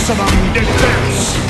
maximum defense.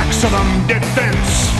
maximum defense.